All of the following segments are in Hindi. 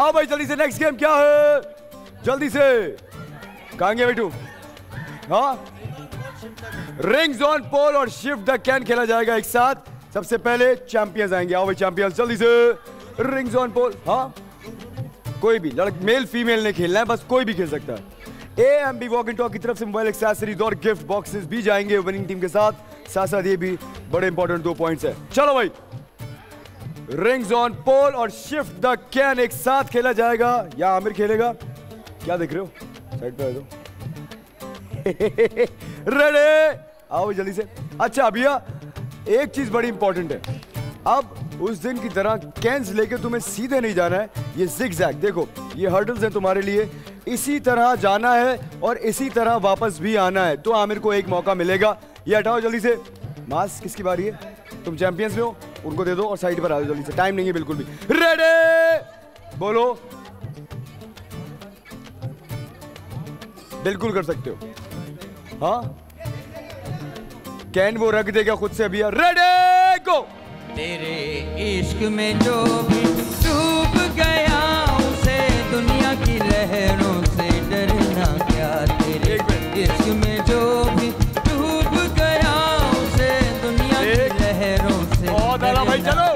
आओ भाई, जल्दी से नेक्स्ट गेम क्या है? जल्दी से। कहाँ बेटू हाँ? रिंग्स ऑन पोल और शिफ्ट द कैन खेला जाएगा एक साथ। सबसे पहले चैंपियंस आएँगे। आओ भाई चैंपियंस जल्दी से। रिंग्स ऑन पोल हाँ? कोई भी, लड़क मेल फीमेल ने खेलना है, बस कोई भी खेल सकता है। A M B walk in talk की तरफ़ से मोबाइल एक्सेसरीज और गिफ्ट बॉक्सेस भी जाएँगे विनिंग टीम के साथ। साथ साथ ये भी बड़े इंपॉर्टेंट दो पॉइंट्स है। चलो भाई रिंग्स ऑन पोल और शिफ्ट द कैन एक साथ खेला जाएगा। या आमिर खेलेगा? क्या देख रहे हो? साइड पे जाओ। रेडी आओ जल्दी से। अच्छा भैया, एक चीज़ बड़ी इंपॉर्टेंट है। अब उस दिन की तरह कैंस लेके तुम्हें सीधे नहीं जाना है। ये जिग जैग देखो, ये हर्डल्स हैं तुम्हारे लिए। इसी तरह जाना है और इसी तरह वापस भी आना है। तो आमिर को एक मौका मिलेगा। ये हटाओ जल्दी से। मास किसकी बारी है? तुम चैंपियंस में हो, उनको दे दो और साइड पर आ जाओ से। टाइम नहीं है बिल्कुल भी। रेडी बोलो। बिल्कुल कर सकते हो। हाँ? कैन वो रख देगा खुद से अभी रेडी गो तेरे इश्क में जो भी चलो।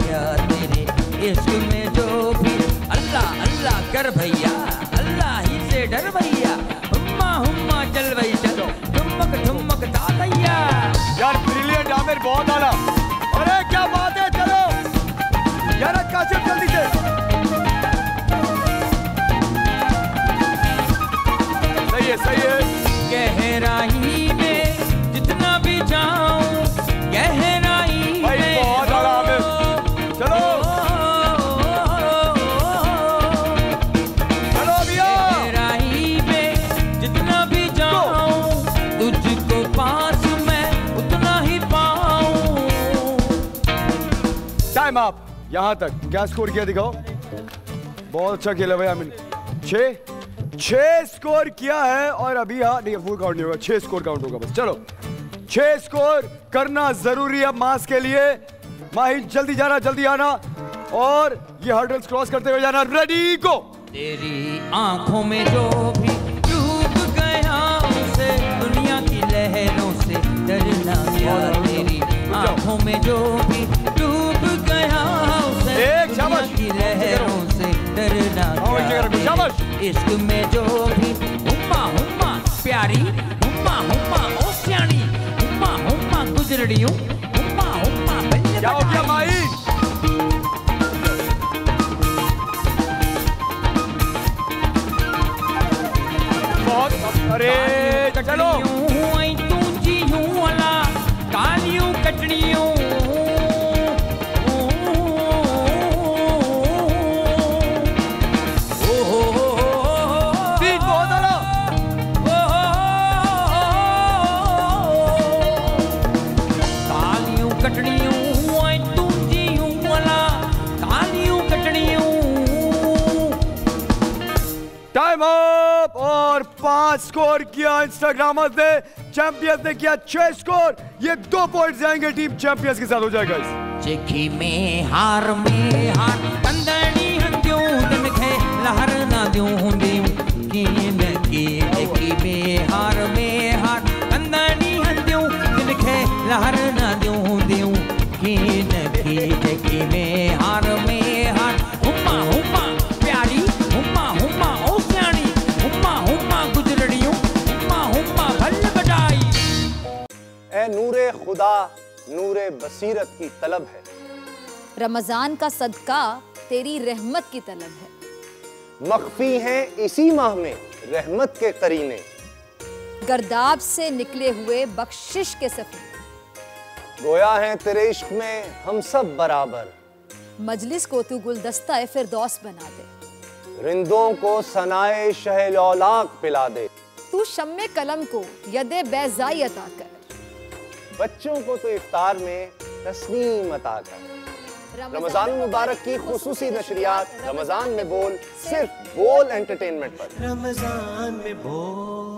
इश्क में जो भी। अल्लाह अल्लाह कर भैया। अल्लाह ही से डर भैया। हुम्मा हुम्मा चल भाई चल। ठुमक ठुमक ता भैया। यार ब्रिलियंट आमिर बहुत आला। अरे क्या बात है चलो। यार काशिफ जल्दी से। सही है सही है। गहराई टाइम आप यहाँ तक। क्या स्कोर किया दिखाओ? बहुत अच्छा खेला भाई आमिर। छह छह स्कोर किया है और अभी हाँ नहीं फुल काउंट नहीं होगा। छह स्कोर काउंट होगा बस। चलो। छह स्कोर करना ज़रूरी है मास के लिए। माही जल्दी जाना, जल्दी आना। और ये हर्डल्स क्रॉस करते हुए जाना। रेडी गो तेरी आँखों में जो भी इश्क में जो भी। हुम्मा हुम्मा प्यारी। हुम्मा हुम्मा ओ सियाणी। हुम्मा हुम्मा गुजरड़ियों। हुम्मा हुम्मा बल्ले क्या हो गया बटाई। बहुत अरे चलो। पाँच स्कोर किया इंस्टाग्रामर्स ने चैंपियंस ने किया छह स्कोर। ये दो पॉइंट जाएँगे टीम चैंपियंस के साथ, हो जाएगा इस जेकी में हार में हार कंदणी हंदियूं दिन खे? लहर न दियूं हूंदियूं कीन की जेकी में हार में हार कंदणी हंदियूं दिन खे? लहर न दियूं हूंदियूं कीन की जेकी में हार में हार, हुम्मा हुम्मा। ए नूरे खुदा नूर बसीरत की तलब है। रमज़ान का सदका तेरी रहमत की तलब है। मख्फी हैं इसी माह में रहमत के करीने। गर्दाब से निकले हुए बख्शिश के सफ़र। गोया हैं तेरे इश्क में हम सब बराबर। मजलिस को तू गुलदस्ता फिरदौस बना दे। रिंदों को सनाए शहलौलाक पिला दे। तू शम्मे कलम को यदे बैजाई अता कर। बच्चों को तो इफ्तार में तस्नीम अता कर। रमज़ान मुबारक की खसूसी नशरियात रमज़ान में बोल सिर्फ़ बोल एंटरटेनमेंट पर। रमज़ान में बोल।